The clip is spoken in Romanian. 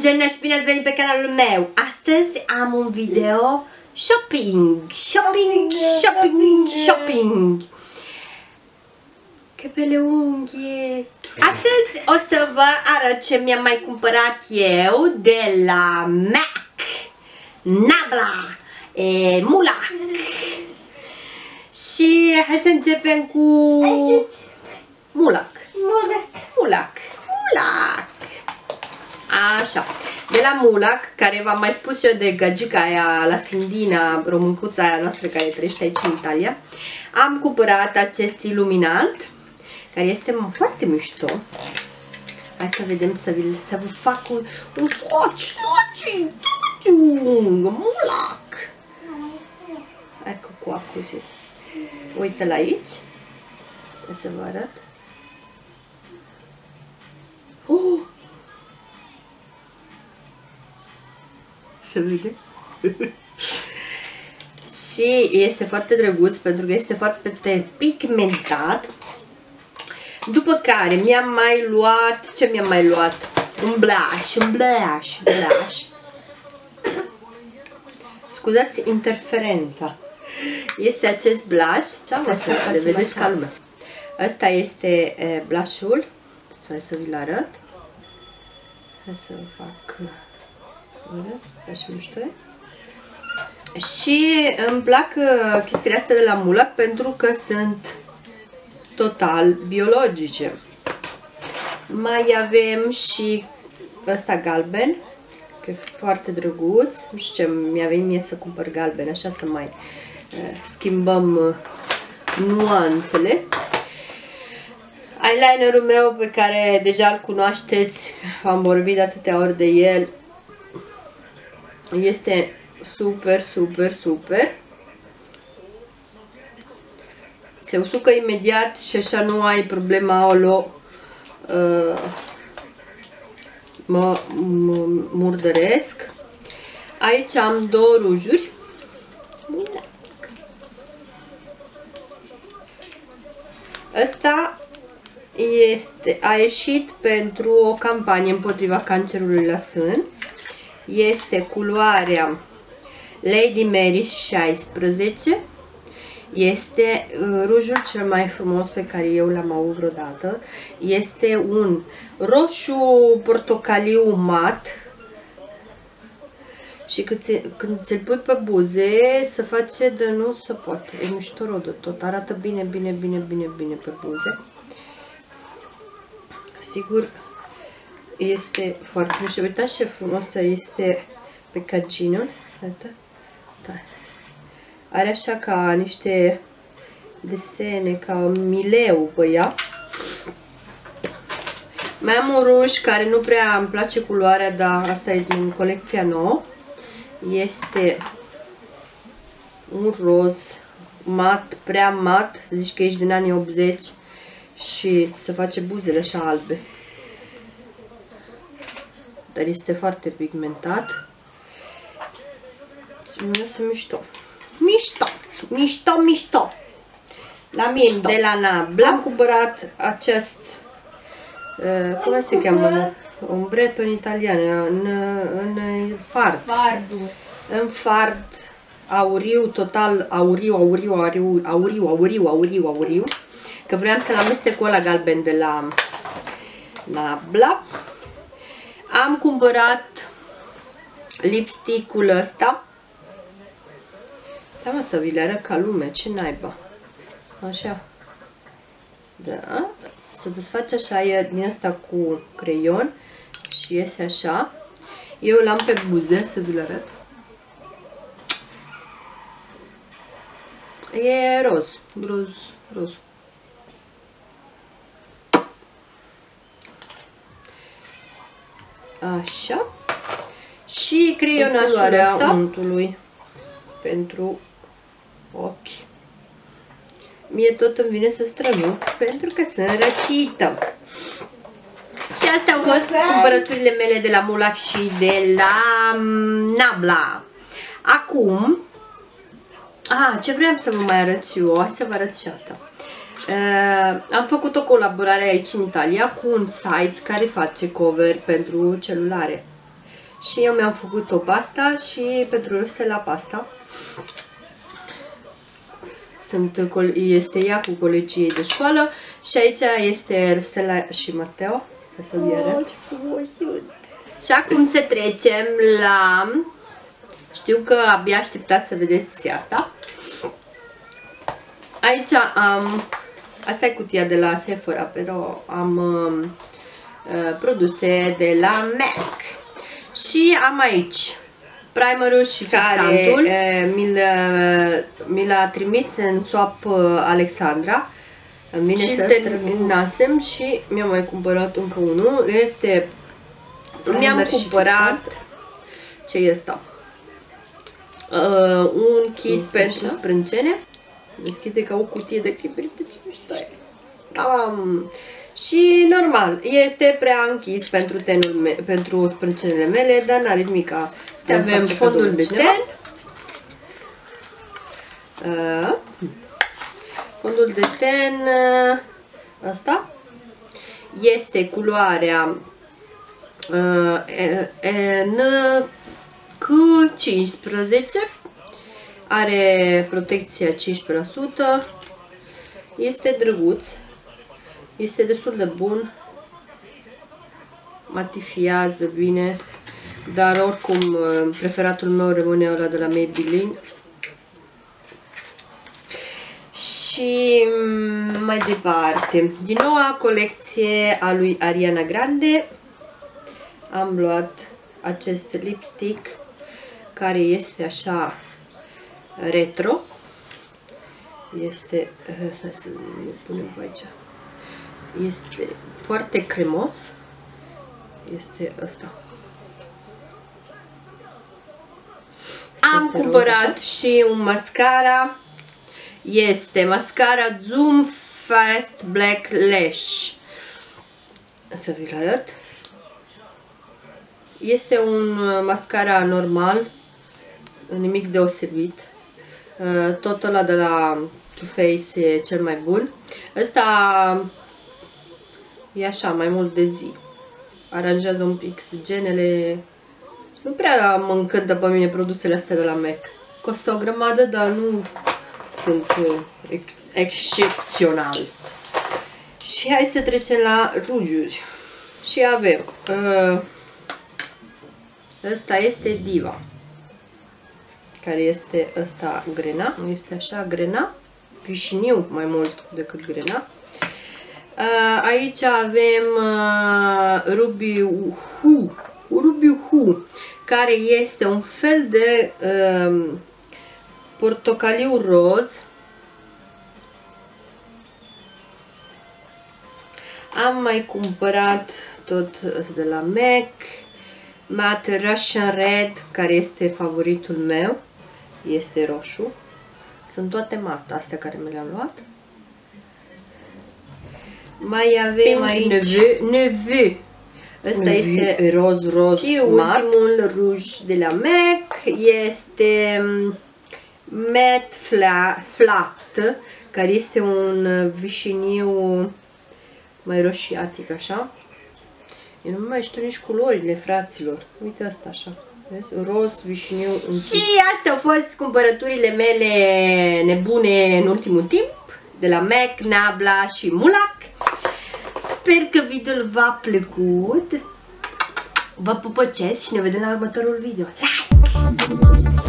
sunt Jelena și bine ați venit pe canalul meu. Astăzi am un video shopping, shopping, shopping, shopping. Că pe unghie. Astăzi o să vă arăt ce mi-am mai cumpărat eu de la MAC, Nabla, e, Mulac. Și hai să începem cu Mulac. Mulac. Mulac. Mulac. Așa. De la Mulac, care v-am mai spus eu de gagica aia, la Sindina, româncuța aia noastră care trăiește aici în Italia, am cumpărat acest iluminant, care este foarte mișto. Hai să vedem, să, vi, să vă fac un, un swatch, swatch, Mulac. Ecco qua così. Uite la aici. Să vă arăt. Oh! Se vede? și este foarte drăguț pentru că este foarte pigmentat. După care mi-am mai luat, ce mi-am mai luat? Un blush, un blush, blush. Scuzați interferența. Este acest blush. Ce am să le vedeți ca lumea. Asta este e, blushul. Hai să vi-l arăt. Hai să fac așa mișto e. Și îmi plac chestiile astea de la Mulac pentru că sunt total biologice. Mai avem și ăsta galben, că e foarte drăguț. Nu știu ce, mi-a venit mie să cumpăr galben, așa să mai uh, schimbăm uh, nuanțele. Eyelinerul meu pe care deja îl cunoașteți, am vorbit de atâtea ori de el, este super, super, super. Se usucă imediat și așa nu ai problema olo uh, mă, mă murdăresc. Aici am două rujuri. Ăsta este, a ieșit pentru o campanie împotriva cancerului la sân. Este culoarea Lady Mary 16. Este uh, rujul cel mai frumos pe care eu l-am avut vreodată. Este un roșu portocaliu mat. Și când, ți, când ți-l pui pe buze, se face de nu se poate. E mișto rodă tot. Arată bine, bine, bine, bine, bine pe buze. Sigur, este foarte mișto. Uitați ce frumos este pe caginul. Uite. Da. Are așa ca niște desene, ca mileu pe ea. Mai am un ruj care nu prea îmi place culoarea, dar asta e din colecția nouă. Este un roz mat, prea mat, zici că ești din anii 80 și se face buzele așa albe. Dar este foarte pigmentat. Și mi mișto. Mișto! Mișto, mișto! La mine, de la Nabla, am cumpărat acest, uh, cum se cheamă? Un breton italian, în, în fard. Fardul. În fard auriu, total auriu, auriu, auriu, auriu, auriu, auriu, auriu. Că vreau să-l amestec cu ăla galben de la Nabla. Am cumpărat lipstick-ul ăsta. Da, mă, să vi le arăt ca lume, ce naiba. Așa. Da. Să desfaci așa, e din asta cu creion și iese așa. Eu l-am pe buze, să vi le arăt. E roz, roz, roz. Așa. Și creionașul ăsta untului pentru ochi. Mie tot îmi vine să strănuc pentru că sunt răcită. Și astea au fost cumpărăturile mele de la Mulac și de la mm, Nabla. Acum, a, ce vreau să vă mai arăt și eu, hai să vă arăt și asta. Uh, am făcut o colaborare aici în Italia cu un site care face cover pentru celulare. Și eu mi-am făcut o pasta și pentru Rusela pasta. Sunt, este ea cu colegii ei de școală și aici este Rusela și Mateo. Ca să oh, ce frumos Și acum să trecem la... Știu că abia așteptați să vedeți asta. Aici am... Asta e cutia de la Sephora, pero am uh, produse de la MAC. Și am aici primerul și fixantul. Care mi l-a trimis în swap Alexandra. Bine și să terminasem și mi-am mai cumpărat încă unul. Este mi-am cumpărat ce este uh, un kit este pentru așa? sprâncene. Deschide ca o cutie de chibrite, ce mișto e. Și normal, este prea închis pentru, tenul pentru sprâncenele mele, dar n-are nimica. Avem fondul de ten. Uh, fondul de ten uh, asta este culoarea uh, NQ15 are protecția 15% este drăguț este destul de bun. Matifiază bine. Dar oricum, uh, preferatul meu rămâne ăla de la Maybelline. Și mm, mai departe, din noua colecție a lui Ariana Grande am luat acest lipstick care este așa retro. Este, să ne punem pe aici. Este foarte cremos. Este ăsta. Am este cumpărat și un mascara. Este mascara Zoom Fast Black Lash. Să vi-l arăt. Este un uh, mascara normal, nimic deosebit. Uh, tot ăla de la Too Faced e cel mai bun. Ăsta E așa, mai mult de zi. Aranjează un pic genele. Nu prea mă încântă pe mine produsele astea de la MAC. Costă o grămadă, dar nu sunt uh, ex excepțional. Și hai să trecem la rujuri. Și avem uh, Ăsta este Diva care este ăsta grena, este așa grena, vișiniu mai mult decât grena. Uh, aici avem uh, Ruby Hu, Ruby Hu, care este un fel de uh, portocaliu roz. Am mai cumpărat tot de la MAC, Matte Russian Red, care este favoritul meu, este roșu. Sunt toate mat astea care mi le-am luat. Mai avem aici neveu, neveu. Ăsta neveu. este roz roz și mat. ultimul ruj de la MAC este mm, Matte Flat, Flat care este un vișiniu mai roșiatic așa. Eu nu mai știu nici culorile, fraților. Uite asta așa. Vezi? Roz, vișiniu, Și astea au fost cumpărăturile mele nebune în ultimul timp. De la MAC, Nabla și Mulac. Sper că videoul v-a plăcut. Vă pupăcesc și ne vedem la următorul video. Like!